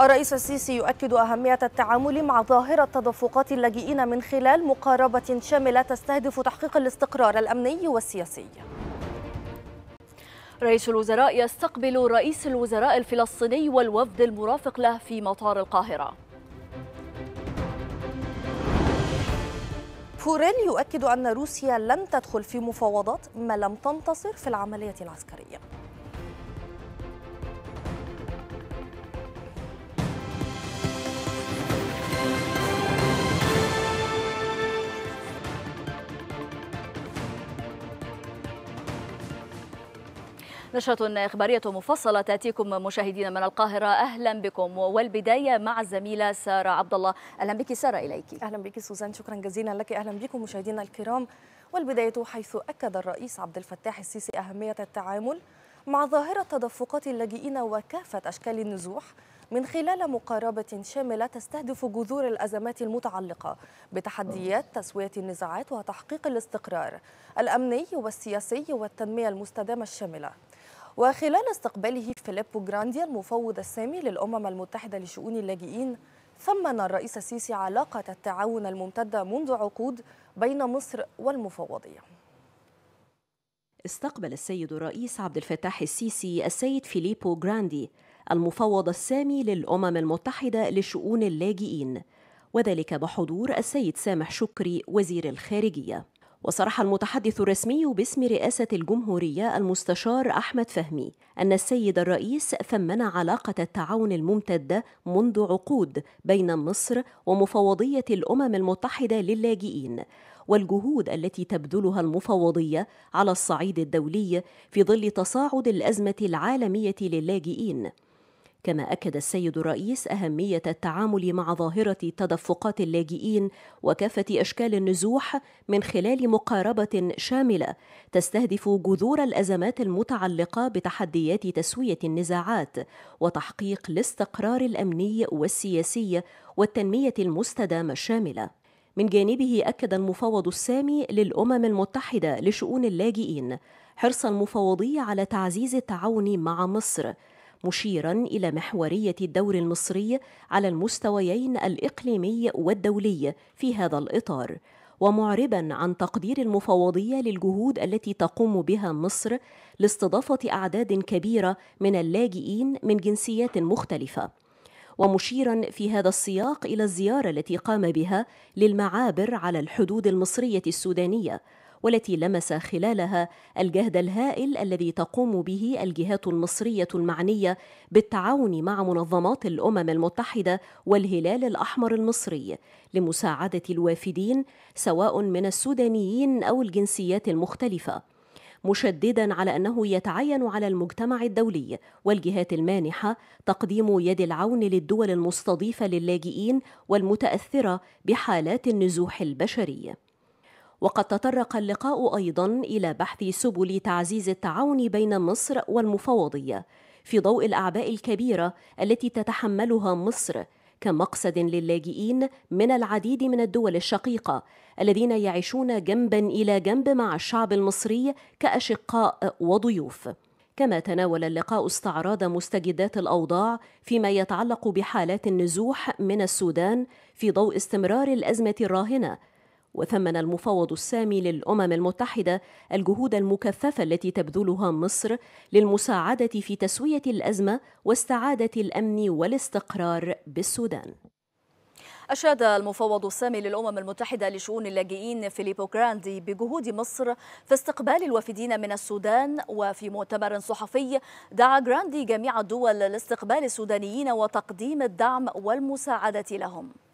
الرئيس السيسي يؤكد أهمية التعامل مع ظاهرة تدفقات اللاجئين من خلال مقاربة شاملة تستهدف تحقيق الاستقرار الأمني والسياسي. رئيس الوزراء يستقبل رئيس الوزراء الفلسطيني والوفد المرافق له في مطار القاهرة. بوريل يؤكد أن روسيا لن تدخل في مفاوضات ما لم تنتصر في العملية العسكرية. نشرة إخبارية مفصلة تأتيكم مشاهدينا من القاهرة. أهلا بكم والبداية مع الزميلة سارة عبد الله أهلا بك سارة إليك. أهلا بك سوزان شكرا جزيلا لك. أهلا بكم مشاهدينا الكرام. والبداية حيث أكد الرئيس عبد الفتاح السيسي أهمية التعامل مع ظاهرة تدفقات اللاجئين وكافة أشكال النزوح من خلال مقاربة شاملة تستهدف جذور الأزمات المتعلقة بتحديات تسوية النزاعات وتحقيق الاستقرار الأمني والسياسي والتنمية المستدامة الشاملة. وخلال استقباله فيليبو جراندي المفوض السامي للأمم المتحدة لشؤون اللاجئين ثمن الرئيس السيسي علاقة التعاون الممتدة منذ عقود بين مصر والمفوضية. استقبل السيد الرئيس عبد الفتاح السيسي السيد فيليبو جراندي المفوض السامي للأمم المتحدة لشؤون اللاجئين وذلك بحضور السيد سامح شكري وزير الخارجية. وصرح المتحدث الرسمي باسم رئاسة الجمهورية المستشار أحمد فهمي أن السيد الرئيس ثمن علاقة التعاون الممتدة منذ عقود بين مصر ومفوضية الأمم المتحدة للاجئين والجهود التي تبذلها المفوضية على الصعيد الدولي في ظل تصاعد الأزمة العالمية للاجئين. كما أكد السيد الرئيس أهمية التعامل مع ظاهرة تدفقات اللاجئين وكافة أشكال النزوح من خلال مقاربة شاملة تستهدف جذور الأزمات المتعلقة بتحديات تسوية النزاعات وتحقيق الاستقرار الأمني والسياسي والتنمية المستدامة الشاملة. من جانبه أكد المفوض السامي للأمم المتحدة لشؤون اللاجئين حرص المفوضية على تعزيز التعاون مع مصر مشيرا إلى محورية الدور المصري على المستويين الإقليمي والدولي في هذا الإطار ومعربا عن تقدير المفوضية للجهود التي تقوم بها مصر لاستضافة أعداد كبيرة من اللاجئين من جنسيات مختلفة. ومشيرا في هذا السياق إلى الزيارة التي قام بها للمعابر على الحدود المصرية السودانية والتي لمس خلالها الجهد الهائل الذي تقوم به الجهات المصرية المعنية بالتعاون مع منظمات الأمم المتحدة والهلال الأحمر المصري لمساعدة الوافدين سواء من السودانيين أو الجنسيات المختلفة مشددا على أنه يتعين على المجتمع الدولي والجهات المانحة تقديم يد العون للدول المستضيفة للاجئين والمتأثرة بحالات النزوح البشري. وقد تطرق اللقاء أيضا إلى بحث سبل تعزيز التعاون بين مصر والمفوضيه في ضوء الأعباء الكبيرة التي تتحملها مصر كمقصد للاجئين من العديد من الدول الشقيقة الذين يعيشون جنبا إلى جنب مع الشعب المصري كأشقاء وضيوف. كما تناول اللقاء استعراض مستجدات الأوضاع فيما يتعلق بحالات النزوح من السودان في ضوء استمرار الأزمة الراهنة وثمن المفوض السامي للأمم المتحدة الجهود المكثفة التي تبذلها مصر للمساعدة في تسوية الأزمة واستعادة الأمن والاستقرار بالسودان. أشاد المفوض السامي للأمم المتحدة لشؤون اللاجئين فيليبو جراندي بجهود مصر في استقبال الوافدين من السودان وفي مؤتمر صحفي دعا جراندي جميع الدول لاستقبال السودانيين وتقديم الدعم والمساعدة لهم.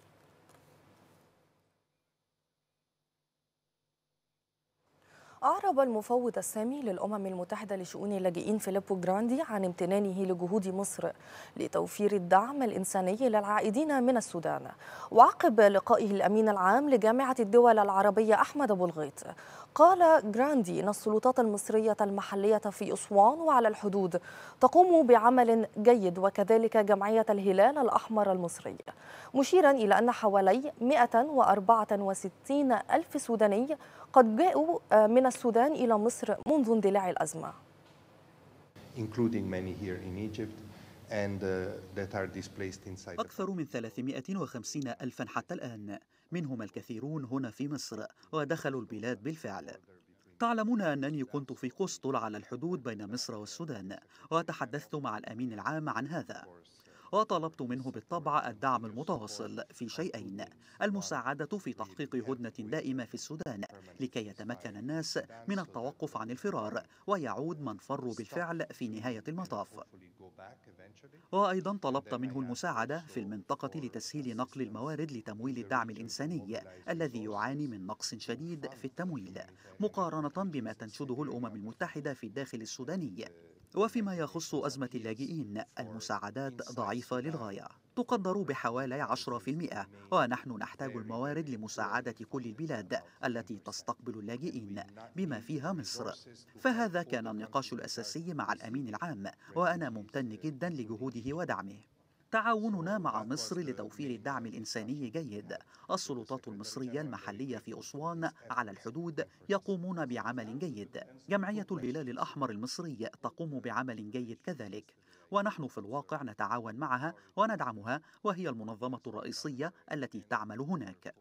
أعرب المفوض السامي للأمم المتحدة لشؤون اللاجئين فيليبو جراندي عن امتنانه لجهود مصر لتوفير الدعم الإنساني للعائدين من السودان. وعقب لقائه الأمين العام لجامعة الدول العربية أحمد أبو الغيط قال جراندي إن السلطات المصرية المحلية في أسوان وعلى الحدود تقوم بعمل جيد وكذلك جمعية الهلال الأحمر المصري مشيرا إلى أن حوالي 164 ألف سوداني قد جاءوا من السودان إلى مصر منذ اندلاع الأزمة. Including many here in Egypt أكثر من 350 ألفا حتى الآن. منهم الكثيرون هنا في مصر ودخلوا البلاد بالفعل. تعلمون أنني كنت في قسطل على الحدود بين مصر والسودان وتحدثت مع الأمين العام عن هذا. وطلبت منه بالطبع الدعم المتواصل في شيئين المساعدة في تحقيق هدنة دائمة في السودان لكي يتمكن الناس من التوقف عن الفرار ويعود من فروا بالفعل في نهاية المطاف. وأيضا طلبت منه المساعدة في المنطقة لتسهيل نقل الموارد لتمويل الدعم الإنساني الذي يعاني من نقص شديد في التمويل مقارنة بما تنشده الأمم المتحدة في الداخل السوداني. وفيما يخص أزمة اللاجئين المساعدات ضعيفة للغاية تقدر بحوالي 10% ونحن نحتاج الموارد لمساعدة كل البلاد التي تستقبل اللاجئين بما فيها مصر. فهذا كان النقاش الأساسي مع الأمين العام وأنا ممتن جدا لجهوده ودعمه. تعاوننا مع مصر لتوفير الدعم الإنساني جيد. السلطات المصرية المحلية في أسوان على الحدود يقومون بعمل جيد. جمعية الهلال الأحمر المصري تقوم بعمل جيد كذلك. ونحن في الواقع نتعاون معها وندعمها وهي المنظمة الرئيسية التي تعمل هناك.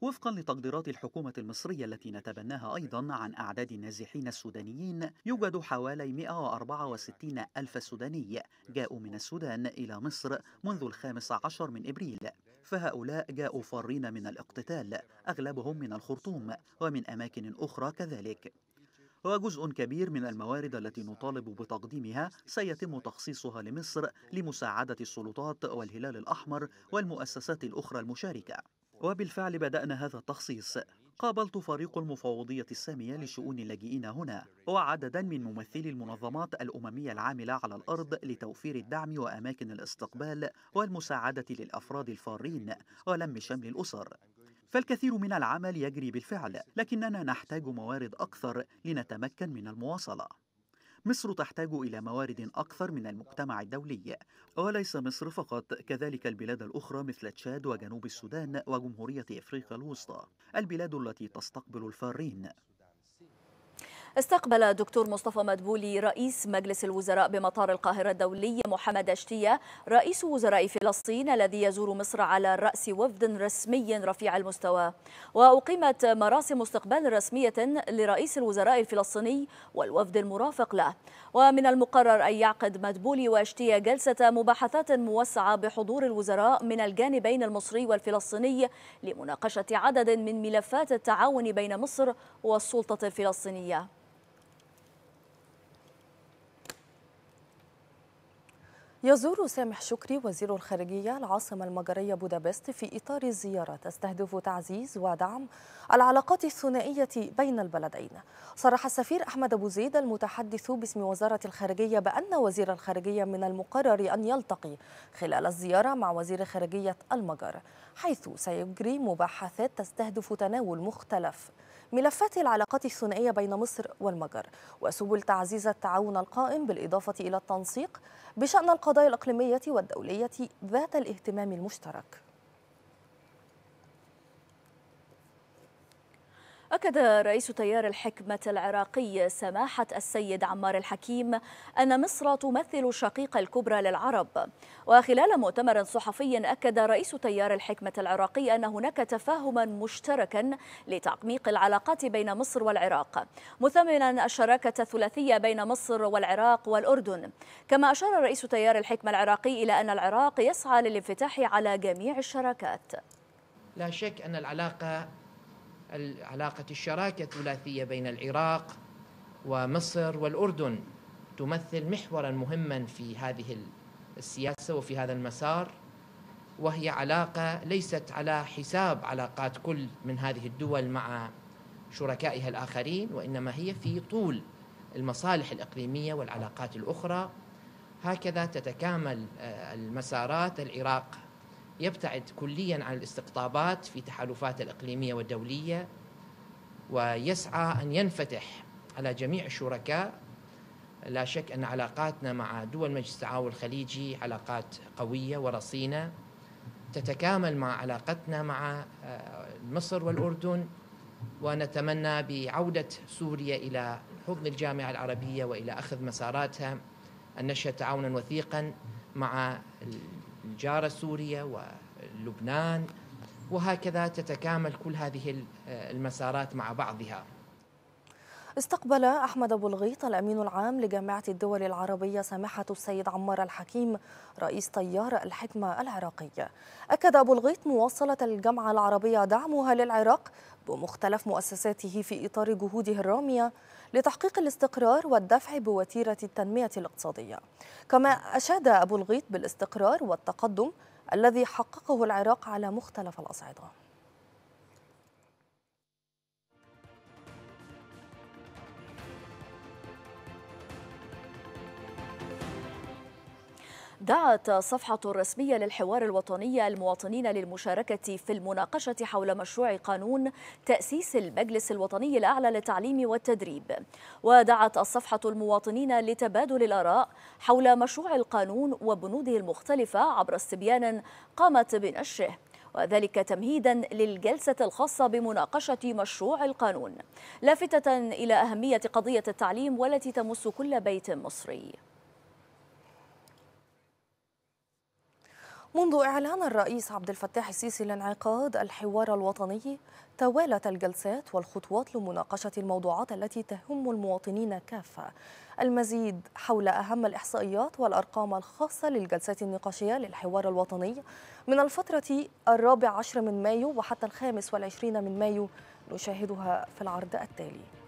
وفقا لتقديرات الحكومة المصرية التي نتبناها أيضا عن أعداد النازحين السودانيين يوجد حوالي 164 ألف سوداني جاءوا من السودان إلى مصر منذ الخامس عشر من إبريل. فهؤلاء جاءوا فارين من الاقتتال أغلبهم من الخرطوم ومن أماكن أخرى كذلك. وجزء كبير من الموارد التي نطالب بتقديمها سيتم تخصيصها لمصر لمساعدة السلطات والهلال الأحمر والمؤسسات الأخرى المشاركة. وبالفعل بدأنا هذا التخصيص. قابلت فريق المفوضية السامية لشؤون اللاجئين هنا وعددا من ممثلي المنظمات الأممية العاملة على الأرض لتوفير الدعم وأماكن الاستقبال والمساعدة للأفراد الفارين ولم شمل الأسر. فالكثير من العمل يجري بالفعل لكننا نحتاج موارد أكثر لنتمكن من المواصلة. مصر تحتاج إلى موارد أكثر من المجتمع الدولي وليس مصر فقط كذلك البلاد الأخرى مثل تشاد وجنوب السودان وجمهورية إفريقيا الوسطى البلاد التي تستقبل الفارين. استقبل الدكتور مصطفى مدبولي رئيس مجلس الوزراء بمطار القاهرة الدولي محمد أشتية. رئيس وزراء فلسطين الذي يزور مصر على رأس وفد رسمي رفيع المستوى. وأقيمت مراسم استقبال رسمية لرئيس الوزراء الفلسطيني والوفد المرافق له. ومن المقرر أن يعقد مدبولي وأشتية جلسة مباحثات موسعة بحضور الوزراء من الجانبين المصري والفلسطيني لمناقشة عدد من ملفات التعاون بين مصر والسلطة الفلسطينية. يزور سامح شكري وزير الخارجية العاصمة المجرية بودابست في إطار زيارة تستهدف تعزيز ودعم العلاقات الثنائية بين البلدين. صرح السفير أحمد أبو زيد المتحدث باسم وزارة الخارجية بأن وزير الخارجية من المقرر أن يلتقي خلال الزيارة مع وزير خارجية المجر حيث سيجري مباحثات تستهدف تناول مختلف. ملفات العلاقات الثنائية بين مصر والمجر وسبل تعزيز التعاون القائم بالإضافة إلى التنسيق بشأن القضايا الإقليمية والدولية ذات الاهتمام المشترك. أكد رئيس تيار الحكمة العراقي سماحة السيد عمار الحكيم أن مصر تمثل الشقيقة الكبرى للعرب. وخلال مؤتمر صحفي أكد رئيس تيار الحكمة العراقي أن هناك تفاهما مشتركا لتعميق العلاقات بين مصر والعراق مثمنا الشراكة الثلاثية بين مصر والعراق والأردن. كما أشار رئيس تيار الحكمة العراقي إلى أن العراق يسعى للانفتاح على جميع الشراكات. لا شك أن العلاقة علاقة الشراكة الثلاثية بين العراق ومصر والأردن تمثل محورا مهما في هذه السياسة وفي هذا المسار وهي علاقة ليست على حساب علاقات كل من هذه الدول مع شركائها الآخرين وإنما هي في طول المصالح الإقليمية والعلاقات الأخرى. هكذا تتكامل المسارات. العراق يبتعد كليا عن الاستقطابات في تحالفات الإقليمية والدولية ويسعى أن ينفتح على جميع الشركاء لا شك أن علاقاتنا مع دول مجلس التعاون الخليجي علاقات قوية ورصينة. تتكامل مع علاقتنا مع مصر والأردن ونتمنى بعودة سوريا إلى حضن الجامعة العربية وإلى أخذ مساراتها. أن نشهد تعاونا وثيقا مع الجارة سوريا ولبنان وهكذا تتكامل كل هذه المسارات مع بعضها. استقبل أحمد أبو الغيط الأمين العام لجامعة الدول العربية سامحة السيد عمار الحكيم رئيس طيار الحكمة العراقية أكد أبو الغيط مواصلة الجامعة العربية دعمها للعراق بمختلف مؤسساته في إطار جهوده الرامية لتحقيق الاستقرار والدفع بوتيرة التنمية الاقتصادية. كما أشاد أبو الغيط بالاستقرار والتقدم الذي حققه العراق على مختلف الأصعدة. دعت الصفحة الرسمية للحوار الوطني المواطنين للمشاركة في المناقشة حول مشروع قانون تأسيس المجلس الوطني الأعلى للتعليم والتدريب. ودعت الصفحة المواطنين لتبادل الآراء حول مشروع القانون وبنوده المختلفة عبر استبيان قامت بنشره وذلك تمهيدا للجلسة الخاصة بمناقشة مشروع القانون لافتة إلى أهمية قضية التعليم والتي تمس كل بيت مصري. منذ إعلان الرئيس عبد الفتاح السيسي لانعقاد الحوار الوطني توالت الجلسات والخطوات لمناقشة الموضوعات التي تهم المواطنين كافة. المزيد حول أهم الإحصائيات والأرقام الخاصة للجلسات النقاشية للحوار الوطني من الفترة الرابع عشر من مايو وحتى الخامس والعشرين من مايو نشاهدها في العرض التالي.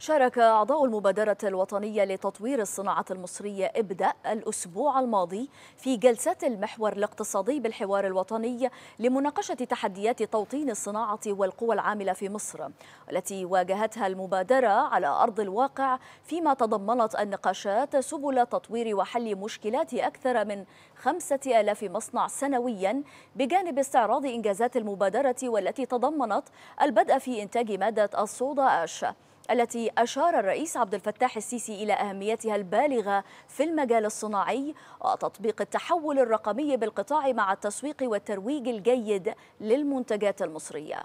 شارك أعضاء المبادرة الوطنية لتطوير الصناعة المصرية ابدأ الأسبوع الماضي في جلسات المحور الاقتصادي بالحوار الوطني لمناقشة تحديات توطين الصناعة والقوى العاملة في مصر والتي واجهتها المبادرة على أرض الواقع فيما تضمنت النقاشات سبل تطوير وحل مشكلات أكثر من خمسة آلاف مصنع سنويا بجانب استعراض إنجازات المبادرة والتي تضمنت البدء في إنتاج مادة الصودا آش. التي أشار الرئيس عبد الفتاح السيسي إلى أهميتها البالغة في المجال الصناعي وتطبيق التحول الرقمي بالقطاع مع التسويق والترويج الجيد للمنتجات المصرية.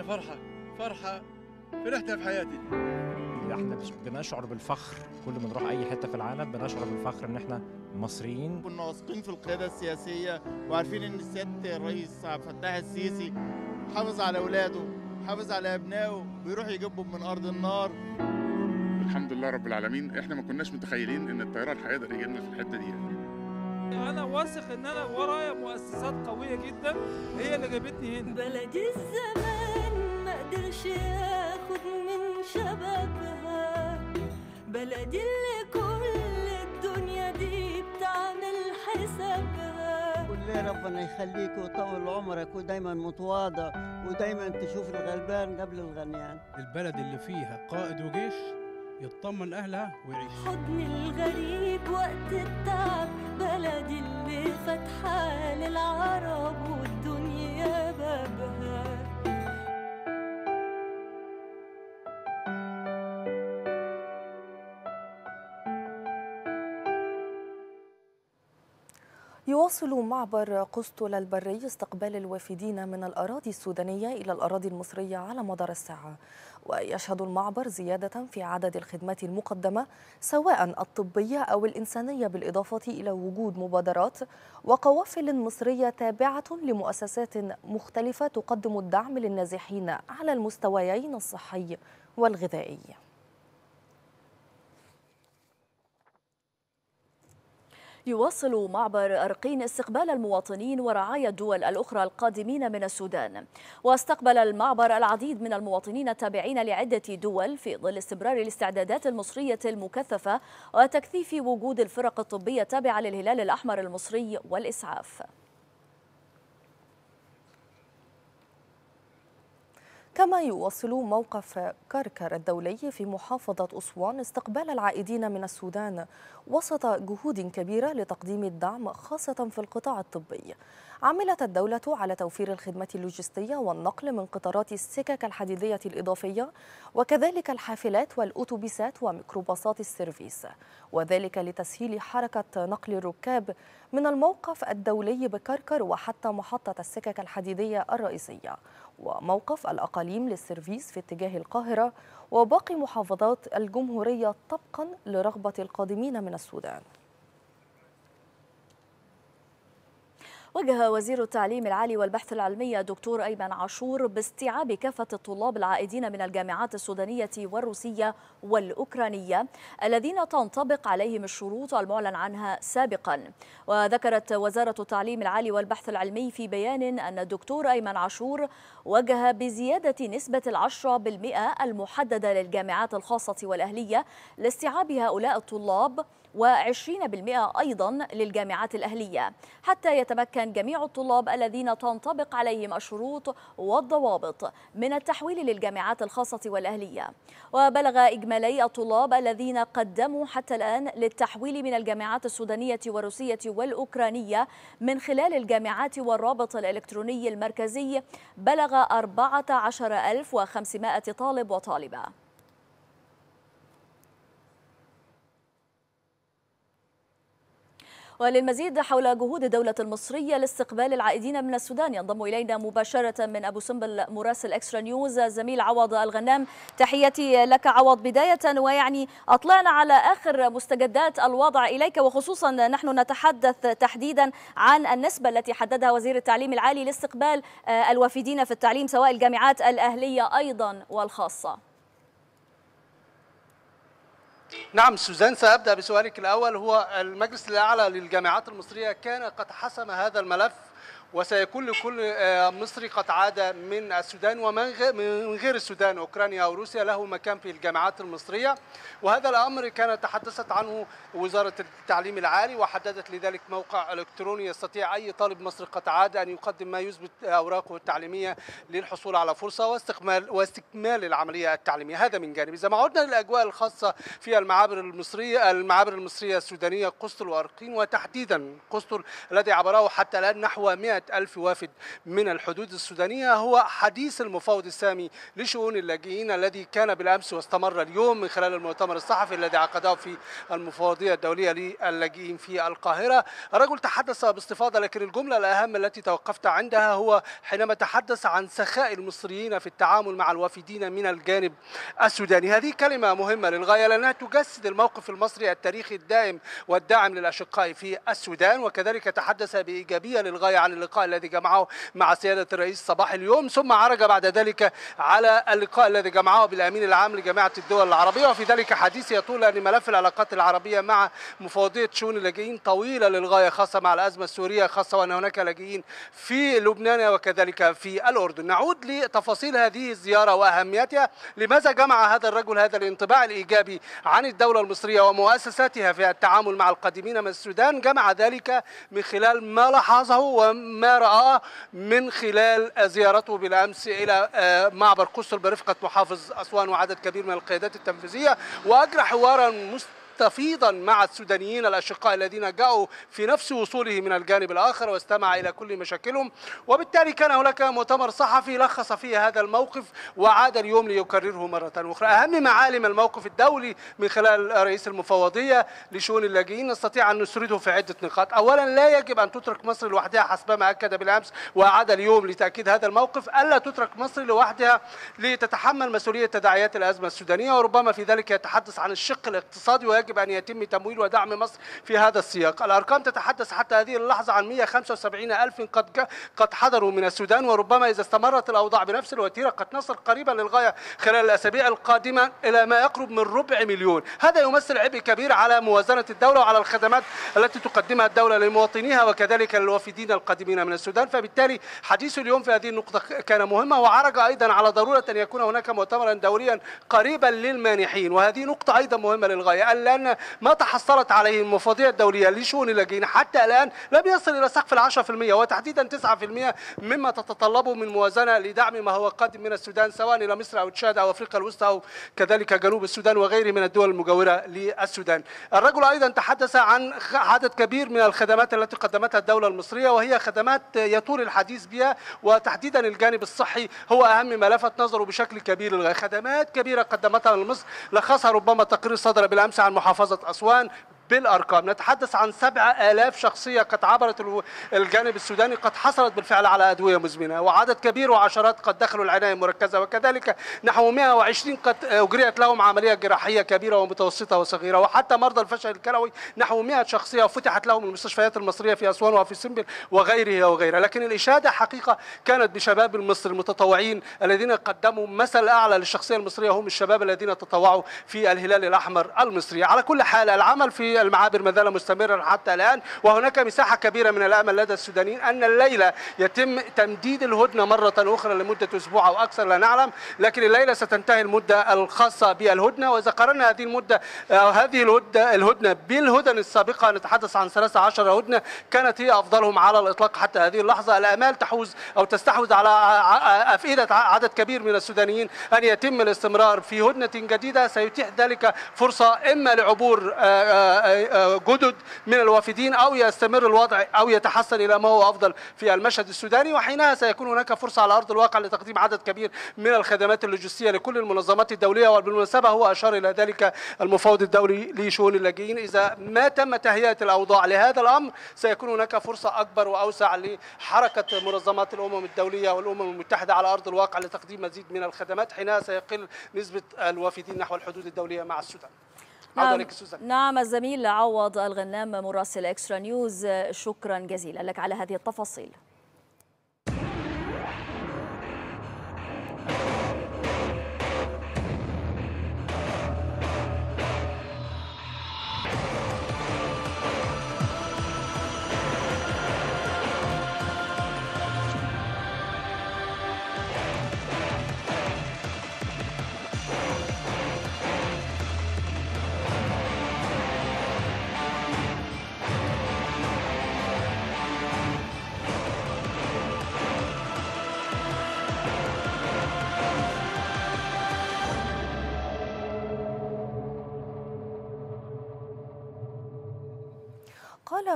أحلى فرحة فرحة فرحتها في حياتي. إحنا بنشعر بالفخر. كل ما نروح أي حتة في العالم بنشعر بالفخر إن إحنا مصريين. كنا واثقين في القيادة السياسية وعارفين إن سياده الرئيس عبد الفتاح السيسي حافظ على أولاده حافظ على أبنائه بيروح يجيبهم من أرض النار. الحمد لله رب العالمين. إحنا ما كناش متخيلين إن الطيران هيقدر يجيبنا في الحتة دي يعني. أنا واثق إن أنا ورايا مؤسسات قوية جدا هي اللي جابتني هنا. بلد الزمان. ما قدرش ياخد من شبابها بلد اللي كل الدنيا دي بتعمل حسابها. كل ربنا يخليك ويطول عمرك ودايما متواضع ودايما تشوف الغلبان قبل الغنيان. البلد اللي فيها قائد وجيش يطمن أهلها ويعيش. حضن الغريب وقت التعب. بلد اللي فاتحة للعرب والدنيا. يواصل معبر قسطل البري استقبال الوافدين من الأراضي السودانية إلى الأراضي المصرية على مدار الساعة. ويشهد المعبر زيادة في عدد الخدمات المقدمة سواء الطبية أو الإنسانية بالإضافة إلى وجود مبادرات وقوافل مصرية تابعة لمؤسسات مختلفة تقدم الدعم للنازحين على المستويين الصحي والغذائي. يواصل معبر أرقين استقبال المواطنين ورعايا الدول الأخرى القادمين من السودان. واستقبل المعبر العديد من المواطنين التابعين لعدة دول في ظل استمرار الاستعدادات المصرية المكثفة وتكثيف وجود الفرق الطبية التابعة للهلال الأحمر المصري والإسعاف. كما يواصل موقف كركر الدولي في محافظة أسوان استقبال العائدين من السودان وسط جهود كبيرة لتقديم الدعم خاصة في القطاع الطبي. عملت الدولة على توفير الخدمة اللوجستية والنقل من قطارات السكك الحديدية الإضافية وكذلك الحافلات والأتوبيسات وميكروباصات السيرفيس. وذلك لتسهيل حركة نقل الركاب من الموقف الدولي بكركر وحتى محطة السكك الحديدية الرئيسية. وموقف الأقاليم للسيرفيس في اتجاه القاهرة وباقي محافظات الجمهورية طبقا لرغبة القادمين من السودان. وجه وزير التعليم العالي والبحث العلمي دكتور أيمن عاشور باستيعاب كافة الطلاب العائدين من الجامعات السودانية والروسية والأوكرانية الذين تنطبق عليهم الشروط المعلن عنها سابقا. وذكرت وزارة التعليم العالي والبحث العلمي في بيان أن الدكتور أيمن عاشور وجه بزيادة نسبة العشرة بالمئة المحددة للجامعات الخاصة والأهلية لاستيعاب هؤلاء الطلاب و20% أيضا للجامعات الأهلية. حتى يتمكن جميع الطلاب الذين تنطبق عليهم الشروط والضوابط من التحويل للجامعات الخاصة والأهلية. وبلغ إجمالي الطلاب الذين قدموا حتى الآن للتحويل من الجامعات السودانية والروسية والأوكرانية من خلال الجامعات والرابط الإلكتروني المركزي بلغ 14500 طالب وطالبة. وللمزيد حول جهود الدولة المصرية لاستقبال العائدين من السودان ينضم إلينا مباشرة من أبو سمبل مراسل إكسترا نيوز زميل عوض الغنام. تحياتي لك عوض. بداية ويعني أطلعنا على آخر مستجدات الوضع إليك وخصوصا نحن نتحدث تحديدا عن النسبة التي حددها وزير التعليم العالي لاستقبال الوافدين في التعليم سواء الجامعات الأهلية أيضا والخاصة. نعم سوزان سأبدأ بسؤالك الأول. هو المجلس الأعلى للجامعات المصرية كان قد حسم هذا الملف؟ وسيكون لكل مصري قد عاد من السودان ومن غير السودان أوكرانيا أو روسيا له مكان في الجامعات المصرية. وهذا الأمر كانت تحدثت عنه وزارة التعليم العالي وحددت لذلك موقع إلكتروني يستطيع أي طالب مصري قد عاد أن يقدم ما يثبت أوراقه التعليمية للحصول على فرصة واستكمال واستكمال العملية التعليمية. هذا من جانب إذا ما عدنا للأجواء الخاصة في المعابر المصرية المعابر المصرية السودانية قسطل وأرقين وتحديدا قسطل الذي عبره حتى الآن نحو 100 ألف وافد من الحدود السودانية هو حديث المفوض السامي لشؤون اللاجئين الذي كان بالأمس واستمر اليوم من خلال المؤتمر الصحفي الذي عقده في المفوضية الدولية للاجئين في القاهرة. الرجل تحدث باستفاضة لكن الجملة الأهم التي توقفت عندها هو حينما تحدث عن سخاء المصريين في التعامل مع الوافدين من الجانب السوداني. هذه كلمة مهمة للغاية. لأنها تجسد الموقف المصري التاريخي الدائم والداعم للأشقاء في السودان وكذلك تحدث بإيجابية للغاية عن اللقاء الذي جمعه مع سيادة الرئيس صباح اليوم ثم عرج بعد ذلك على اللقاء الذي جمعه بالأمين العام لجامعة الدول العربية. وفي ذلك حديث يطول أن ملف العلاقات العربية مع مفوضية شؤون اللاجئين طويلة للغاية خاصة مع الأزمة السورية خاصة وأن هناك لاجئين في لبنان وكذلك في الأردن. نعود لتفاصيل هذه الزيارة وأهميتها. لماذا جمع هذا الرجل هذا الانطباع الإيجابي عن الدولة المصرية ومؤسساتها في التعامل مع القادمين من السودان؟ جمع ذلك من خلال ما لاحظه وما رآه من خلال زيارته بالأمس إلى آه، معبر قسطل برفقة محافظ أسوان وعدد كبير من القيادات التنفيذية وأجرى حوارا مست مستفيضا مع السودانيين الأشقاء الذين جاءوا في نفس وصوله من الجانب الآخر واستمع إلى كل مشاكلهم. وبالتالي كان هناك مؤتمر صحفي لخص فيه هذا الموقف وعاد اليوم ليكرره مرة أخرى. أهم معالم الموقف الدولي من خلال رئيس المفوضية لشؤون اللاجئين نستطيع أن نسرده في عدة نقاط. اولا لا يجب أن تترك مصر لوحدها حسب ما أكد بالأمس واعاد اليوم لتأكيد هذا الموقف ألا تترك مصر لوحدها لتتحمل مسؤولية تداعيات الأزمة السودانية وربما في ذلك يتحدث عن الشق الاقتصادي ويجب أن يتم تمويل ودعم مصر في هذا السياق. الأرقام تتحدث حتى هذه اللحظة عن 175 ألف قد قد حضروا من السودان وربما إذا استمرت الأوضاع بنفس الوتيرة قد نصل قريبا للغاية خلال الأسابيع القادمة إلى ما يقرب من ربع مليون. هذا يمثل عبء كبير على موازنة الدولة وعلى الخدمات التي تقدمها الدولة لمواطنيها وكذلك للوافدين القادمين من السودان. فبالتالي حديث اليوم في هذه النقطة كان مهمه وعرج أيضا على ضرورة أن يكون هناك مؤتمرا دوليا قريبا للمانحين. وهذه نقطة أيضا مهمة للغاية. لأن ما تحصلت عليه المفوضيه الدولية لشؤون اللاجئين حتى الآن لم يصل إلى سقف ال 10% وتحديدا 9% مما تتطلبه من موازنة لدعم ما هو قادم من السودان سواء إلى مصر أو تشاد أو أفريقيا الوسطى أو كذلك جنوب السودان وغيره من الدول المجاورة للسودان. الرجل أيضا تحدث عن عدد كبير من الخدمات التي قدمتها الدولة المصرية وهي خدمات يطول الحديث بها وتحديدا الجانب الصحي هو أهم ما لفت نظره بشكل كبير خدمات كبيرة قدمتها لمصر لخصها ربما تقرير صدر بالأمس عن محافظة أسوان بالأرقام. نتحدث عن سبعة آلاف شخصية قد عبرت الجانب السوداني قد حصلت بالفعل على أدوية مزمنة وعدد كبير وعشرات قد دخلوا العناية المركزة. وكذلك نحو 120 قد أجريت لهم عملية جراحية كبيرة ومتوسطة وصغيرة. وحتى مرضى الفشل الكلوي نحو 100 شخصية وفتحت لهم المستشفيات المصرية في أسوان وفي سنبل وغيرها وغيرها. لكن الإشادة حقيقة كانت بشباب المصري المتطوعين الذين قدموا مثل أعلى للشخصية المصرية هم الشباب الذين تطوعوا في الهلال الأحمر المصري. على كل حال العمل في المعابر ما زال مستمرا حتى الآن. وهناك مساحة كبيرة من الأمل لدى السودانيين أن الليلة يتم تمديد الهدنة مرة أخرى لمدة أسبوع أو أكثر لا نعلم. لكن الليلة ستنتهي المدة الخاصة بالهدنة. وإذا قارنا هذه المدة آه، هذه الهدنه الهدنة بالهدن السابقة نتحدث عن 13 هدنة. كانت هي أفضلهم على الإطلاق حتى هذه اللحظة. الأمال تحوز أو تستحوذ على ع- عدد كبير من السودانيين أن يتم الاستمرار في هدنة جديدة. سيتيح ذلك فرصة إما لعبور آه، آه، جدد من الوافدين أو يستمر الوضع أو يتحسن إلى ما هو أفضل في المشهد السوداني وحينها سيكون هناك فرصة على أرض الواقع لتقديم عدد كبير من الخدمات اللوجستية لكل المنظمات الدولية وبالمناسبة هو أشار إلى ذلك المفوض الدولي لشؤون اللاجئين. إذا ما تم تهيئة الأوضاع لهذا الأمر سيكون هناك فرصة أكبر وأوسع لحركة منظمات الأمم الدولية والأمم المتحدة على أرض الواقع لتقديم مزيد من الخدمات حينها سيقل نسبة الوافدين نحو الحدود الدولية مع السودان. نعم, لك سوزان. نعم الزميل عوض الغنام مراسل إكسترا نيوز شكرا جزيلا لك على هذه التفاصيل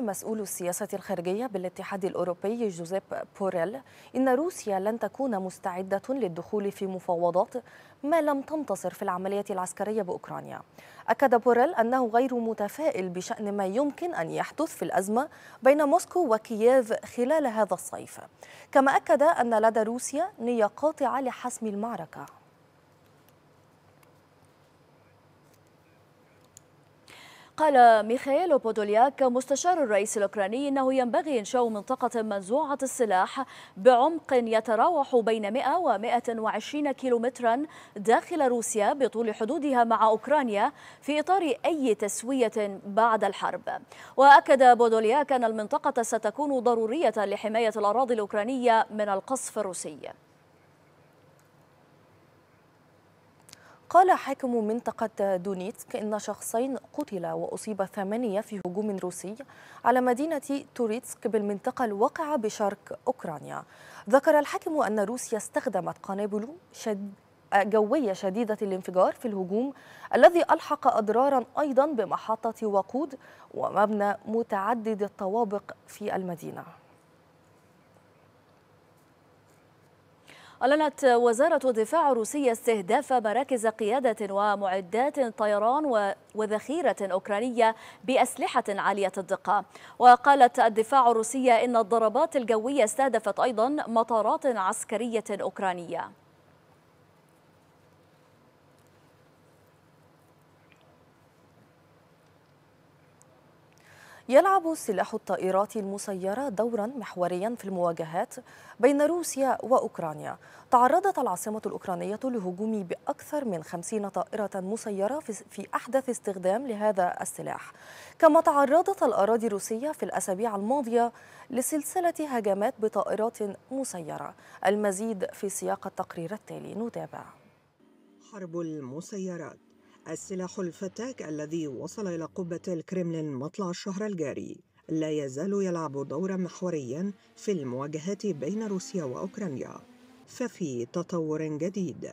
مسؤول السياسة الخارجية بالاتحاد الأوروبي جوزيب بوريل إن روسيا لن تكون مستعدة للدخول في مفاوضات ما لم تنتصر في العملية العسكرية بأوكرانيا. أكد بوريل أنه غير متفائل بشأن ما يمكن أن يحدث في الأزمة بين موسكو وكييف خلال هذا الصيف. كما أكد أن لدى روسيا نية قاطعة لحسم المعركة. قال ميخائيل بودولياك مستشار الرئيس الأوكراني أنه ينبغي إنشاء منطقة منزوعة السلاح بعمق يتراوح بين 100 و 120 كيلومترا داخل روسيا بطول حدودها مع أوكرانيا في إطار أي تسوية بعد الحرب. وأكد بودولياك أن المنطقة ستكون ضرورية لحماية الأراضي الأوكرانية من القصف الروسي. قال حاكم منطقة دونيتسك إن شخصين قتل وأصيب ثمانية في هجوم روسي على مدينة توريتسك بالمنطقة الواقعة بشرق أوكرانيا. ذكر الحاكم أن روسيا استخدمت قنابل شد جوية شديدة الانفجار في الهجوم الذي ألحق أضرارا أيضا بمحطة وقود ومبنى متعدد الطوابق في المدينة. أعلنت وزارة الدفاع الروسية استهداف مراكز قيادة ومعدات طيران وذخيرة أوكرانية بأسلحة عالية الدقة. وقالت الدفاع الروسية إن الضربات الجوية استهدفت أيضا مطارات عسكرية أوكرانية. يلعب سلاح الطائرات المسيرة دورا محوريا في المواجهات بين روسيا وأوكرانيا. تعرضت العاصمة الأوكرانية لهجوم بأكثر من خمسين طائرة مسيرة في أحدث استخدام لهذا السلاح. كما تعرضت الأراضي الروسية في الأسابيع الماضية لسلسلة هجمات بطائرات مسيرة. المزيد في سياق التقرير التالي. نتابع. حرب المسيرات. السلاح الفتاك الذي وصل إلى قبة الكرملين مطلع الشهر الجاري. لا يزال يلعب دورا محوريا في المواجهات بين روسيا وأوكرانيا. ففي تطور جديد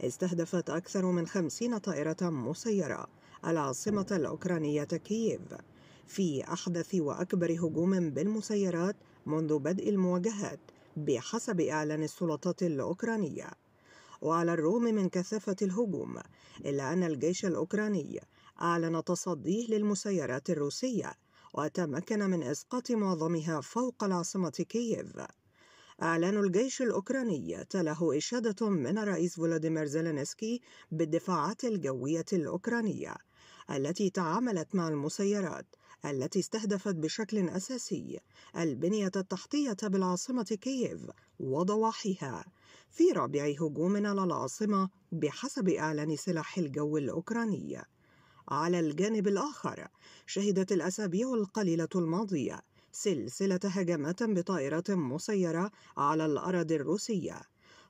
استهدفت أكثر من خمسين طائرة مسيرة العاصمة الأوكرانية كييف في أحدث وأكبر هجوم بالمسيرات منذ بدء المواجهات بحسب إعلان السلطات الأوكرانية. وعلى الرغم من كثافة الهجوم إلا أن الجيش الأوكراني أعلن تصديه للمسيرات الروسية وتمكن من إسقاط معظمها فوق العاصمة كييف. إعلان الجيش الأوكراني تلاه إشادة من الرئيس فولوديمير زيلينسكي بالدفاعات الجوية الأوكرانية التي تعاملت مع المسيرات التي استهدفت بشكل أساسي البنية التحتية بالعاصمة كييف وضواحيها. في رابع هجوم على العاصمة بحسب إعلان سلاح الجو الأوكراني. على الجانب الآخر شهدت الأسابيع القليلة الماضية سلسلة هجمات بطائرات مسيرة على الأراضي الروسية.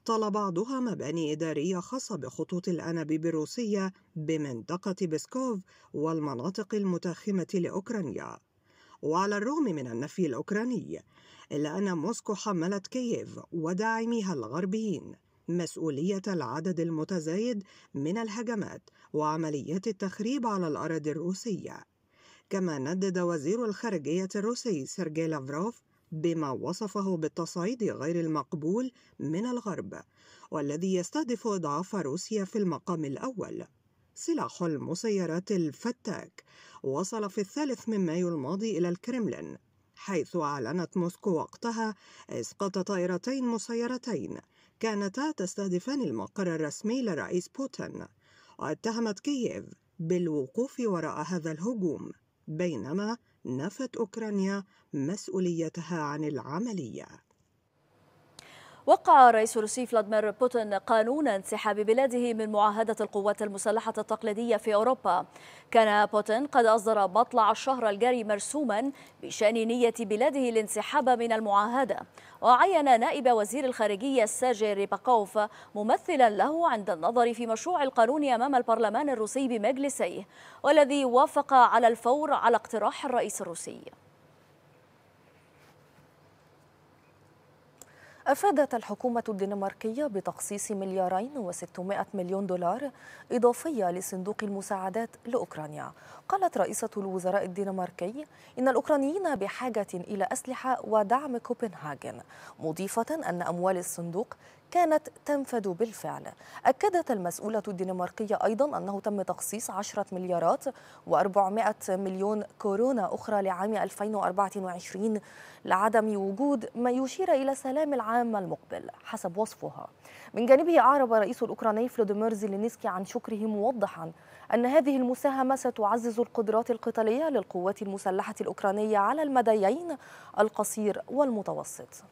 طال بعضها مباني إدارية خاصة بخطوط الأنابيب الروسية بمنطقة بسكوف والمناطق المتاخمة لأوكرانيا. وعلى الرغم من النفي الأوكراني إلا أن موسكو حملت كييف وداعميها الغربيين مسؤولية العدد المتزايد من الهجمات وعمليات التخريب على الأراضي الروسية. كما ندد وزير الخارجية الروسي سيرجي لافروف بما وصفه بالتصعيد غير المقبول من الغرب والذي يستهدف إضعاف روسيا في المقام الأول سلاح المسيرات الفتاك وصل في الثالث من مايو الماضي إلى الكرملين حيث أعلنت موسكو وقتها إسقاط طائرتين مسيرتين كانتا تستهدفان المقر الرسمي للرئيس بوتين. واتهمت كييف بالوقوف وراء هذا الهجوم بينما نفت أوكرانيا مسؤوليتها عن العملية. وقع الرئيس الروسي فلاديمير بوتين قانون انسحاب بلاده من معاهدة القوات المسلحة التقليدية في أوروبا. كان بوتين قد أصدر مطلع الشهر الجاري مرسوما بشأن نية بلاده الانسحاب من المعاهدة. وعين نائب وزير الخارجية سيرجي ريباكوف ممثلا له عند النظر في مشروع القانون أمام البرلمان الروسي بمجلسيه والذي وافق على الفور على اقتراح الرئيس الروسي. أفادت الحكومة الدنماركية بتخصيص مليارين وستمائة مليون دولار إضافية لصندوق المساعدات لأوكرانيا. قالت رئيسة الوزراء الدنماركي إن الأوكرانيين بحاجة إلى أسلحة ودعم كوبنهاجن مضيفة أن أموال الصندوق كانت تنفذ بالفعل. أكدت المسؤولة الدنماركية أيضا أنه تم تخصيص 10 مليارات و400 مليون كورونا أخرى لعام 2024 لعدم وجود ما يشير إلى سلام العام المقبل حسب وصفها. من جانبه أعرب الرئيس الأوكراني فلوديمير زيلينسكي عن شكره موضحا أن هذه المساهمة ستعزز القدرات القتالية للقوات المسلحة الأوكرانية على المديين القصير والمتوسط.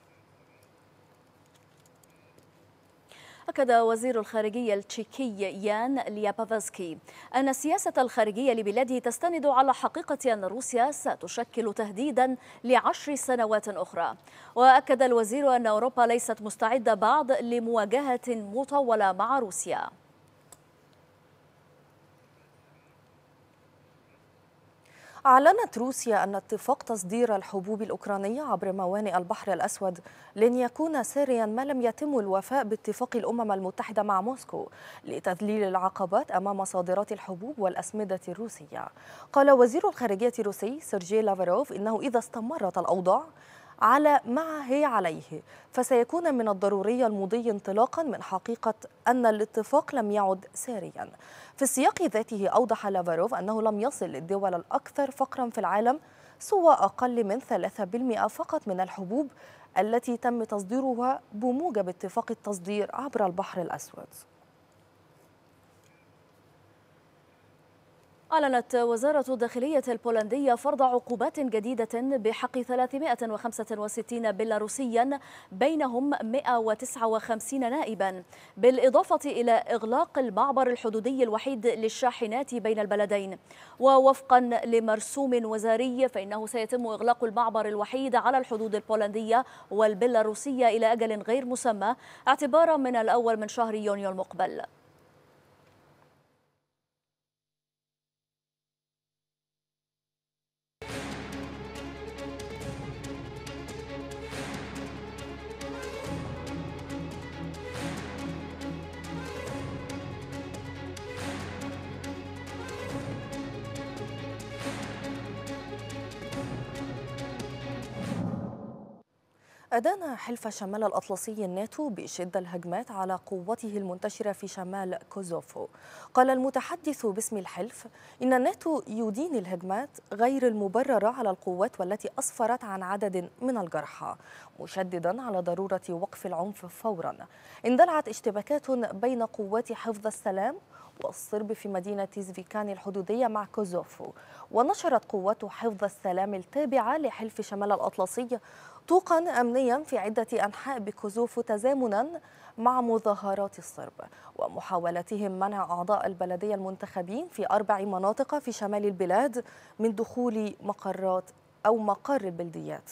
أكد وزير الخارجية التشيكي يان ليابافسكي أن السياسة الخارجية لبلاده تستند على حقيقة أن روسيا ستشكل تهديدا لعشر سنوات أخرى. وأكد الوزير أن أوروبا ليست مستعدة بعد لمواجهة مطولة مع روسيا. أعلنت روسيا أن اتفاق تصدير الحبوب الأوكرانية عبر موانئ البحر الأسود لن يكون ساريا ما لم يتم الوفاء باتفاق الأمم المتحدة مع موسكو لتذليل العقبات أمام صادرات الحبوب والأسمدة الروسية. قال وزير الخارجية الروسي سيرجي لافاروف إنه إذا استمرت الأوضاع على ما هي عليه. فسيكون من الضروري المضي انطلاقا من حقيقة أن الاتفاق لم يعد ساريا. في السياق ذاته أوضح لافاروف أنه لم يصل الدول الأكثر فقرا في العالم سوى أقل من 3% فقط من الحبوب التي تم تصديرها بموجب اتفاق التصدير عبر البحر الأسود. أعلنت وزارة الداخلية البولندية فرض عقوبات جديدة بحق 365 بيلاروسيا بينهم 159 نائبا بالإضافة إلى إغلاق المعبر الحدودي الوحيد للشاحنات بين البلدين. ووفقا لمرسوم وزاري فإنه سيتم إغلاق المعبر الوحيد على الحدود البولندية والبيلاروسية إلى أجل غير مسمى اعتبارا من الأول من شهر يونيو المقبل. أدان حلف شمال الأطلسي الناتو بشدة الهجمات على قوته المنتشرة في شمال كوزوفو. قال المتحدث باسم الحلف إن الناتو يدين الهجمات غير المبررة على القوات والتي أسفرت عن عدد من الجرحى مشددا على ضرورة وقف العنف فورا. اندلعت اشتباكات بين قوات حفظ السلام والصرب في مدينة زفيتشان الحدودية مع كوزوفو ونشرت قوات حفظ السلام التابعة لحلف شمال الأطلسي طوقا أمنيا في عدة أنحاء بكوزوفو تزامنا مع مظاهرات الصرب ومحاولتهم منع أعضاء البلدية المنتخبين في أربع مناطق في شمال البلاد من دخول مقرات أو مقر البلديات.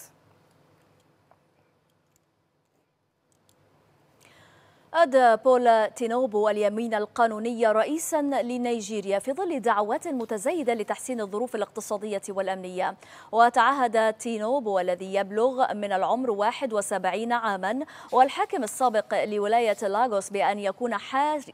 أدى بولا تينوبو اليمين القانوني رئيسا لنيجيريا في ظل دعوات متزايدة لتحسين الظروف الاقتصادية والأمنية. وتعهد تينوبو الذي يبلغ من العمر 71 عاما والحاكم السابق لولاية لاغوس بأن يكون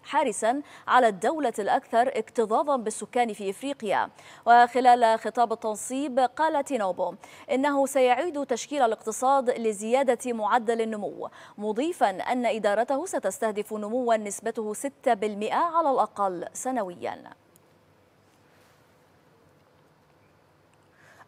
حارسا على الدولة الأكثر اكتظاظا بالسكان في إفريقيا. وخلال خطاب التنصيب قال تينوبو إنه سيعيد تشكيل الاقتصاد لزيادة معدل النمو مضيفا أن إدارته ستستهدف نموا نسبته 6% على الأقل سنويا.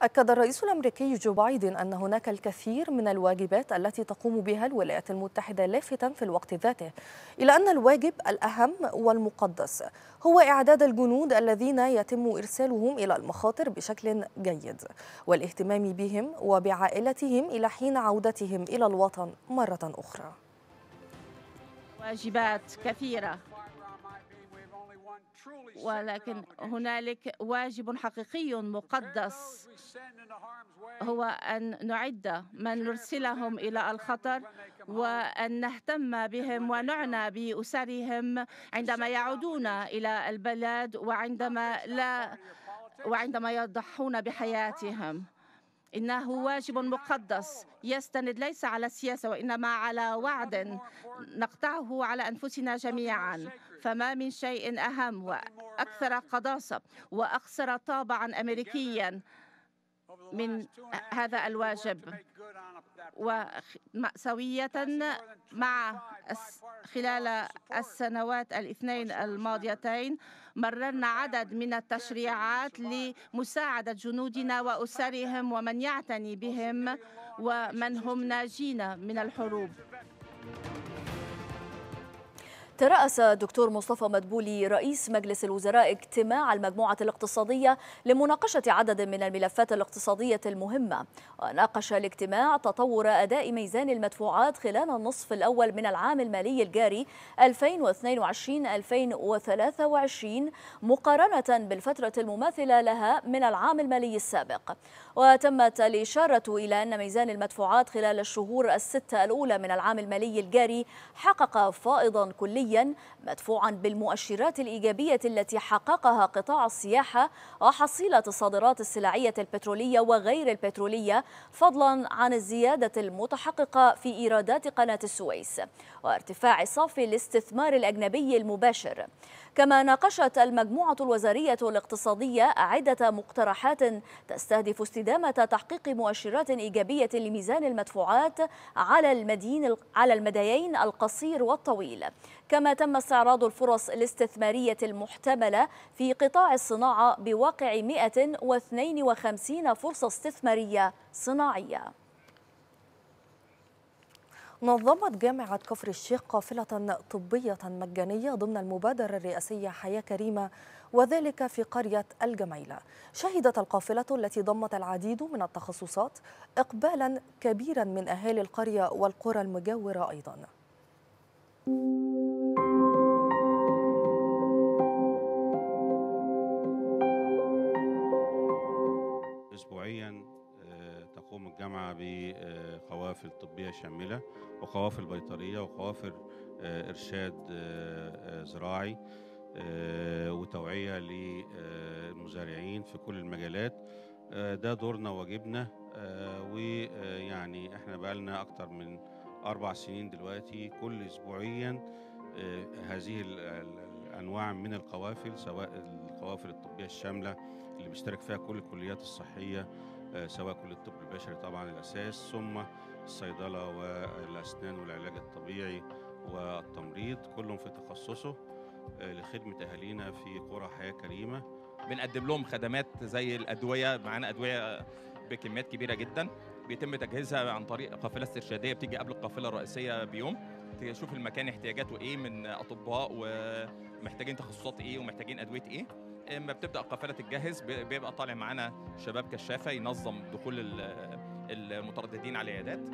أكد الرئيس الأمريكي جو بايدن أن هناك الكثير من الواجبات التي تقوم بها الولايات المتحدة لافتا في الوقت ذاته إلى أن الواجب الأهم والمقدس هو إعداد الجنود الذين يتم إرسالهم إلى المخاطر بشكل جيد والاهتمام بهم وبعائلتهم إلى حين عودتهم إلى الوطن مرة أخرى. واجبات كثيرة. ولكن هنالك واجب حقيقي مقدس. هو أن نعد من نرسلهم إلى الخطر وأن نهتم بهم ونعنى بأسرهم عندما يعودون إلى البلد وعندما لا وعندما يضحون بحياتهم. إنه واجب مقدس يستند ليس على السياسة وإنما على وعد نقطعه على أنفسنا جميعا. فما من شيء أهم وأكثر قداسة وأكثر طابعا أمريكيا من هذا الواجب. ومأساوية مع خلال السنوات الاثنين الماضيتين مررنا عدد من التشريعات لمساعدة جنودنا وأسرهم ومن يعتني بهم ومن هم ناجين من الحروب. ترأس الدكتور مصطفى مدبولي رئيس مجلس الوزراء اجتماع المجموعة الاقتصادية لمناقشة عدد من الملفات الاقتصادية المهمة. وناقش الاجتماع تطور أداء ميزان المدفوعات خلال النصف الأول من العام المالي الجاري 2022-2023 مقارنة بالفترة المماثلة لها من العام المالي السابق. وتمت الإشارة إلى أن ميزان المدفوعات خلال الشهور الستة الأولى من العام المالي الجاري حقق فائضا كليا مدفوعا بالمؤشرات الإيجابية التي حققها قطاع السياحة وحصيلة الصادرات السلعية البترولية وغير البترولية فضلا عن الزيادة المتحققة في إيرادات قناة السويس. وارتفاع صافي الاستثمار الأجنبي المباشر. كما ناقشت المجموعة الوزارية الاقتصادية عدة مقترحات تستهدف استدامة تحقيق مؤشرات إيجابية لميزان المدفوعات على المدين على المديين القصير والطويل. كما تم استعراض الفرص الاستثمارية المحتملة في قطاع الصناعة بواقع 152 فرصة استثمارية صناعية. نظمت جامعة كفر الشيخ قافلة طبية مجانية ضمن المبادرة الرئاسية حياة كريمة وذلك في قرية الجميلة. شهدت القافلة التي ضمت العديد من التخصصات إقبالا كبيرا من أهالي القرية والقرى المجاورة أيضا. بقوافل طبية شاملة وقوافل بيطرية وقوافل آه، إرشاد آه، آه، زراعي وتوعية للمزارعين في كل المجالات. ده دورنا وواجبنا. آه، ويعني إحنا بقالنا أكتر من أربع سنين دلوقتي كل أسبوعيا هذه ال- ال- الأنواع من القوافل سواء القوافل الطبية الشاملة اللي بيشترك فيها كل الكليات الصحية سواء كلية الطب البشري طبعا الأساس ثم الصيدلة والأسنان والعلاج الطبيعي والتمريض كلهم في تخصصه آه، لخدمة أهالينا في قرى حياة كريمة. بنقدم لهم خدمات زي الأدوية معانا أدوية بكميات كبيرة جدا. بيتم تجهيزها عن طريق قافلة استرشادية بتيجي قبل القافلة الرئيسية بيوم. تشوف المكان احتياجاته إيه من أطباء ومحتاجين تخصصات إيه ومحتاجين أدوية إيه. إما بتبدأ القافله تتجهز بي- بيبقى طالع معانا شباب كشافة ينظم دخول ال- المترددين على العيادات.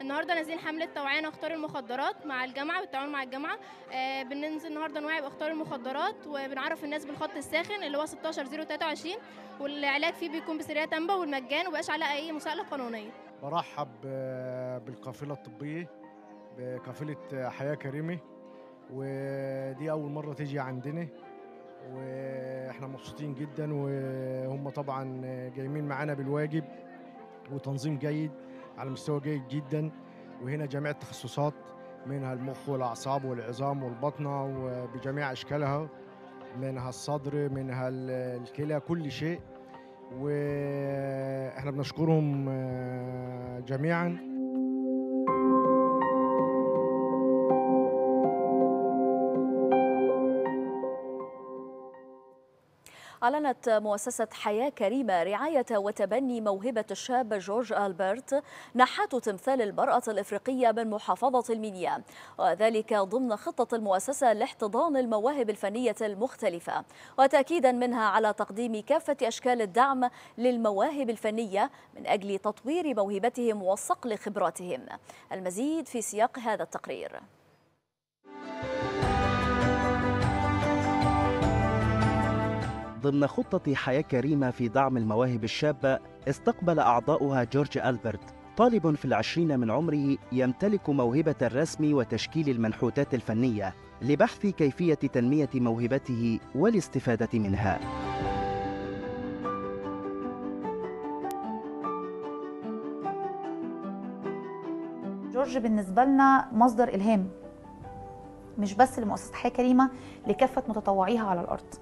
النهارده نازلين حملة توعية نختار المخدرات مع الجامعة بالتعاون مع الجامعة. آه بننزل النهارده نوعي بأخطار المخدرات وبنعرف الناس بالخط الساخن اللي هو 16023 والعلاج فيه بيكون بسرية تامة والمجان ومبقاش عليه أي مساءلة قانونية. برحب بالقافلة الطبية بقافلة آه، حياة كريمة ودي أول مرة تيجي عندنا وإحنا مبسوطين جدا وهم طبعا جايين معانا بالواجب وتنظيم جيد على مستوى جيد جدا وهنا جميع التخصصات منها المخ والأعصاب والعظام والبطنة وبجميع أشكالها منها الصدر منها ال- الكلى كل شيء. وإحنا بنشكرهم آه، جميعا. أعلنت مؤسسة حياة كريمة رعاية وتبني موهبة الشاب جورج ألبرت نحات تمثال المرأة الإفريقية من محافظة المنيا وذلك ضمن خطة المؤسسة لاحتضان المواهب الفنية المختلفة. وتأكيدا منها على تقديم كافة أشكال الدعم للمواهب الفنية من أجل تطوير موهبتهم وصقل خبراتهم. المزيد في سياق هذا التقرير. ضمن خطة حياة كريمة في دعم المواهب الشابة استقبل أعضاؤها جورج ألبرت طالب في العشرين من عمره يمتلك موهبة الرسم وتشكيل المنحوتات الفنية لبحث كيفية تنمية موهبته والاستفادة منها. جورج بالنسبة لنا مصدر إلهام مش بس لمؤسسة حياة كريمة لكافة متطوعيها على الأرض.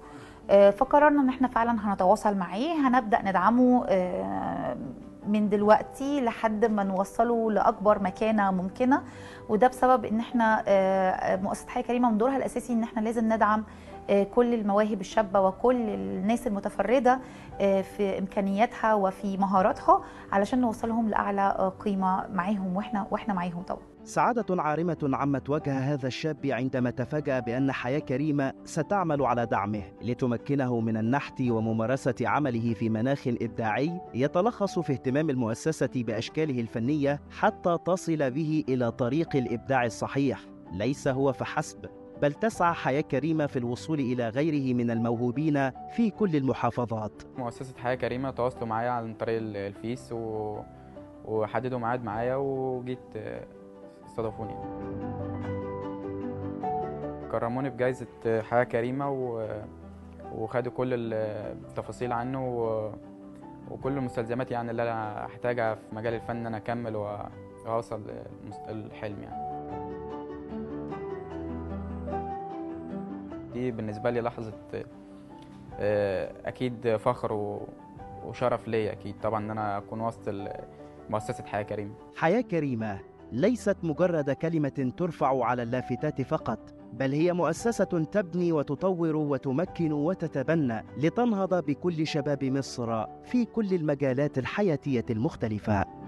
فقررنا إن إحنا فعلا هنتواصل معاه هنبدأ ندعمه آه، من دلوقتي لحد ما نوصله لأكبر مكانة ممكنة. وده بسبب إن إحنا آه، مؤسسة حياه كريمة من دورها الأساسي إن إحنا لازم ندعم آه، كل المواهب الشابة وكل الناس المتفردة آه، في إمكانياتها وفي مهاراتها علشان نوصلهم لأعلى آه، قيمة معاهم وإحنا وإحنا معاهم طبعا. سعادة عارمة عمت وجه هذا الشاب عندما تفاجأ بأن حياة كريمة ستعمل على دعمه لتمكنه من النحت وممارسة عمله في مناخ إبداعي يتلخص في اهتمام المؤسسة بأشكاله الفنية حتى تصل به إلى طريق الإبداع الصحيح. ليس هو فحسب بل تسعى حياة كريمة في الوصول إلى غيره من الموهوبين في كل المحافظات. مؤسسة حياة كريمة تواصلوا معايا عن طريق ال- الفيس و... وحددوا ميعاد معايا وجيت استضافوني كرموني بجائزة حياة كريمة و... وخدوا كل التفاصيل عنه و... وكل المستلزمات يعني اللي أنا احتاجها في مجال الفن إن أنا أكمل و- وأوصل للمست- الحلم يعني. دي بالنسبة لي لحظة آه، أكيد فخر و- وشرف ليا أكيد طبعا إن أنا أكون وسط مؤسسة حياة كريمة. حياة كريمة ليست مجرد كلمة ترفع على اللافتات فقط بل هي مؤسسة تبني وتطور وتمكن وتتبنى لتنهض بكل شباب مصر في كل المجالات الحياتية المختلفة.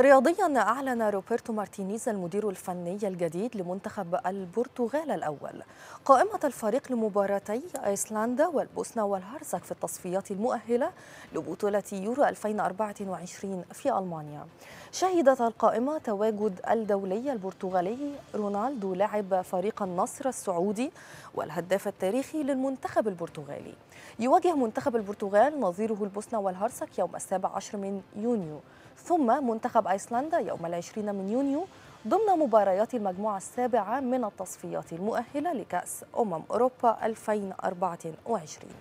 رياضيا أعلن روبرتو مارتينيز المدير الفني الجديد لمنتخب البرتغال الأول. قائمة الفريق لمباراتي أيسلندا والبوسنة والهرسك في التصفيات المؤهلة لبطولة يورو 2024 في ألمانيا. شهدت القائمة تواجد الدولي البرتغالي رونالدو لاعب فريق النصر السعودي والهداف التاريخي للمنتخب البرتغالي. يواجه منتخب البرتغال نظيره البوسنة والهرسك يوم السابع عشر من يونيو. ثم منتخب أيسلندا يوم العشرين من يونيو ضمن مباريات المجموعة السابعة من التصفيات المؤهلة لكأس أمم أوروبا 2024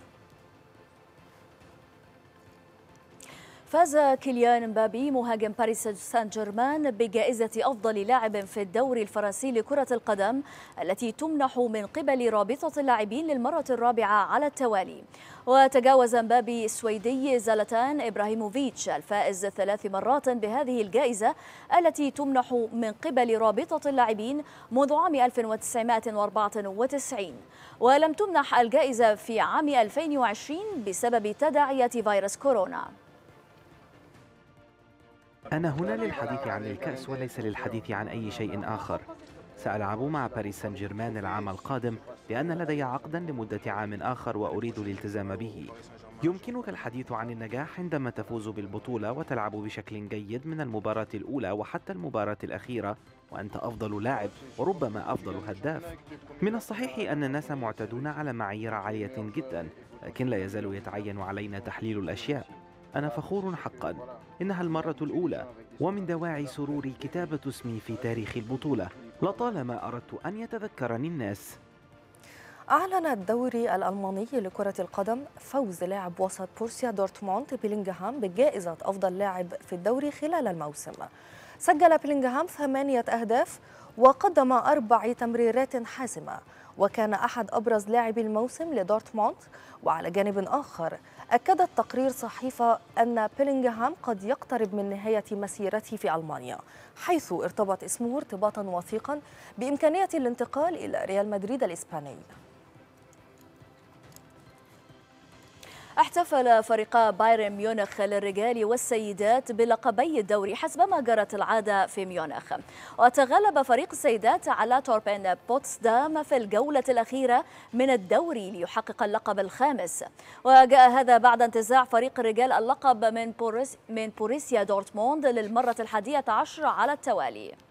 فاز كيليان مبابي مهاجم باريس سان جيرمان بجائزة أفضل لاعب في الدوري الفرنسي لكرة القدم التي تمنح من قبل رابطة اللاعبين للمرة الرابعة على التوالي. وتجاوز مبابي السويدي زلتان إبراهيموفيتش الفائز ثلاث مرات بهذه الجائزة التي تمنح من قبل رابطة اللاعبين منذ عام 1994 ولم تمنح الجائزة في عام 2020 بسبب تداعية فيروس كورونا. أنا هنا للحديث عن الكأس وليس للحديث عن أي شيء آخر. سألعب مع باريس سان جيرمان العام القادم لأن لدي عقدا لمدة عام آخر وأريد الالتزام به. يمكنك الحديث عن النجاح عندما تفوز بالبطولة وتلعب بشكل جيد من المباراة الأولى وحتى المباراة الأخيرة وأنت أفضل لاعب وربما أفضل هداف. من الصحيح أن الناس معتادون على معايير عالية جدا لكن لا يزال يتعين علينا تحليل الأشياء. أنا فخور حقا. إنها المرة الأولى ومن دواعي سروري كتابة اسمي في تاريخ البطولة لطالما أردت أن يتذكرني الناس. أعلن الدوري الألماني لكرة القدم فوز لاعب وسط بورسيا دورتموند بيلينغهام بجائزة أفضل لاعب في الدوري خلال الموسم. سجل بيلينغهام ثمانية أهداف وقدم أربع تمريرات حاسمة وكان أحد أبرز لاعبي الموسم لدورتموند وعلى جانب آخر أكدت تقرير صحيفة أن بيلينغهام قد يقترب من نهاية مسيرته في ألمانيا حيث ارتبط اسمه ارتباطا وثيقا بإمكانية الانتقال إلى ريال مدريد الإسباني. احتفل فريقا بايرن ميونخ للرجال والسيدات بلقبي الدوري حسب ما جرت العادة في ميونخ. وتغلب فريق السيدات على توربين بوتسدام في الجولة الأخيرة من الدوري ليحقق اللقب الخامس. وجاء هذا بعد انتزاع فريق الرجال اللقب من بوريس من بوريسيا دورتموند للمرة الحادية عشر على التوالي.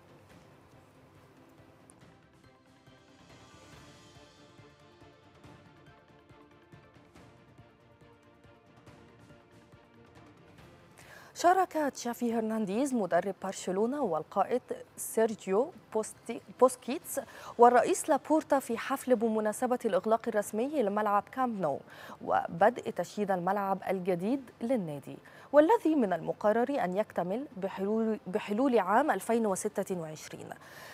شارك تشافي هرنانديز مدرب برشلونة والقائد سيرجيو بوسكيتس والرئيس لابورتا في حفل بمناسبة الإغلاق الرسمي لملعب كامب نو وبدء تشييد الملعب الجديد للنادي والذي من المقرر أن يكتمل بحلول عام 2026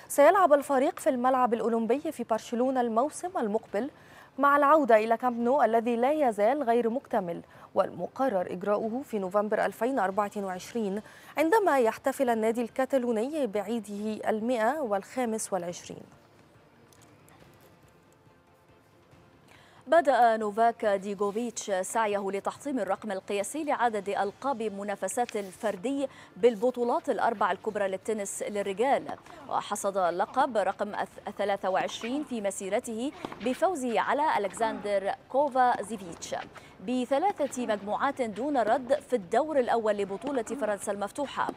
سيلعب الفريق في الملعب الأولمبي في برشلونة الموسم المقبل مع العودة إلى كامب نو الذي لا يزال غير مكتمل والمقرر إجراؤه في نوفمبر 2024 عندما يحتفل النادي الكتالوني بعيده المئة والخامس والعشرين. بدأ نوفاك ديوكوفيتش سعيه لتحطيم الرقم القياسي لعدد ألقاب منافسات الفردي بالبطولات الأربع الكبرى للتنس للرجال. وحصد اللقب رقم 23 في مسيرته بفوزه على ألكسندر كوفاسيفيتش بثلاثة مجموعات دون رد في الدور الأول لبطولة فرنسا المفتوحة.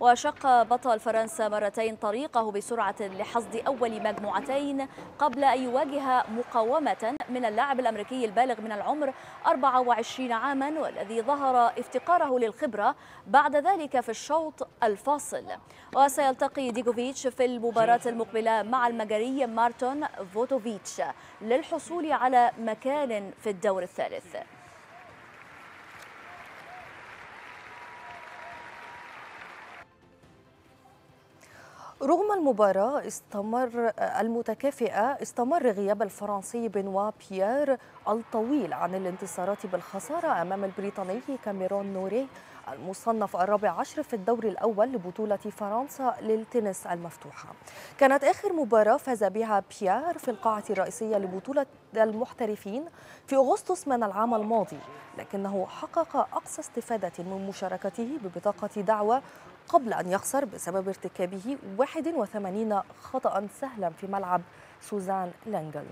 وشق بطل فرنسا مرتين طريقه بسرعة لحصد أول مجموعتين قبل أن يواجه مقاومة من اللاعب الأمريكي البالغ من العمر 24 عاما والذي ظهر افتقاره للخبرة بعد ذلك في الشوط الفاصل. وسيلتقي ديوكوفيتش في المباراة المقبلة مع المجري مارتون فوتوفيتش للحصول على مكان في الدور الثالث. رغم المباراة استمر المتكافئة استمر غياب الفرنسي بنوا بيير الطويل عن الانتصارات بالخسارة أمام البريطاني كاميرون نوري المصنف الرابع عشر في الدور الأول لبطولة فرنسا للتنس المفتوحة. كانت آخر مباراة فاز بها بيير في القاعة الرئيسية لبطولة المحترفين في أغسطس من العام الماضي لكنه حقق أقصى استفادة من مشاركته ببطاقة دعوة قبل أن يخسر بسبب ارتكابه 81 خطأ سهلا في ملعب سوزان لانجلين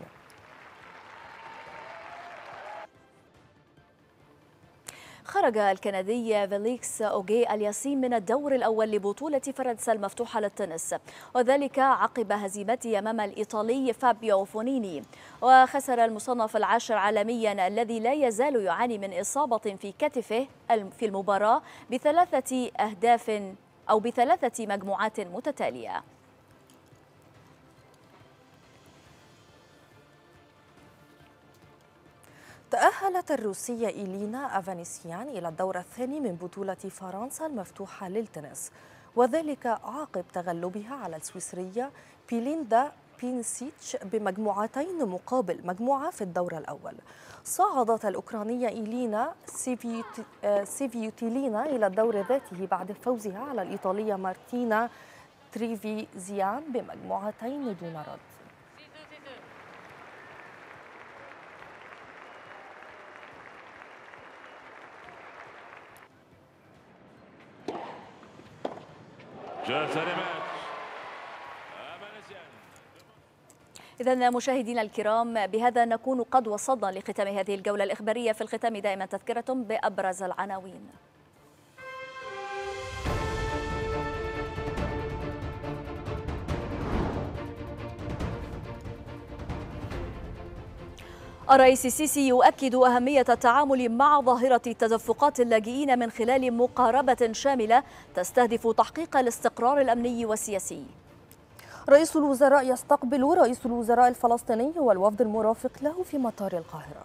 خرج الكندي فيليكس أوجيه ألياسيم من الدور الأول لبطولة فرنسا المفتوحة للتنس وذلك عقب هزيمته أمام الإيطالي فابيو فونيني. وخسر المصنف العاشر عالميا الذي لا يزال يعاني من إصابة في كتفه في المباراة بثلاثة أهداف أو بثلاثة مجموعات متتالية. تأهلت الروسية إيلينا أفانيسيان إلى الدور الثاني من بطولة فرنسا المفتوحة للتنس وذلك عقب تغلبها على السويسرية بيليندا بينسيتش بمجموعتين مقابل مجموعة في الدور الأول. صعدت الأوكرانية إيلينا سفيتولينا إلى الدور ذاته بعد فوزها على الإيطالية مارتينا تريفيزيان بمجموعتين دون رد. إذا مشاهدينا الكرام بهذا نكون قد وصلنا لختام هذه الجولة الإخبارية. في الختام دائما تذكرة بأبرز العناوين. الرئيس السيسي يؤكد أهمية التعامل مع ظاهرة تدفقات اللاجئين من خلال مقاربة شاملة تستهدف تحقيق الاستقرار الأمني والسياسي. رئيس الوزراء يستقبل رئيس الوزراء الفلسطيني والوفد المرافق له في مطار القاهرة.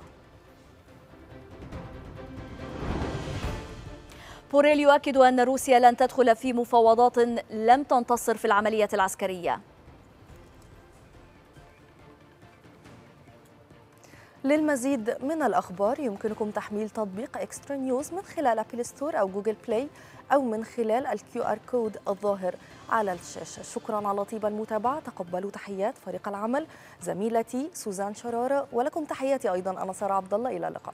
بوريل يؤكد أن روسيا لن تدخل في مفاوضات ما لم تنتصر في العملية العسكرية. للمزيد من الأخبار يمكنكم تحميل تطبيق Extra News من خلال App Store أو Google Play أو من خلال ال QR code الظاهر على الشاشة. شكرا على طيب المتابعة. تقبلوا تحيات فريق العمل. زميلتي سوزان شرارة ولكم تحياتي أيضا. أنا سارة عبد الله. إلى اللقاء.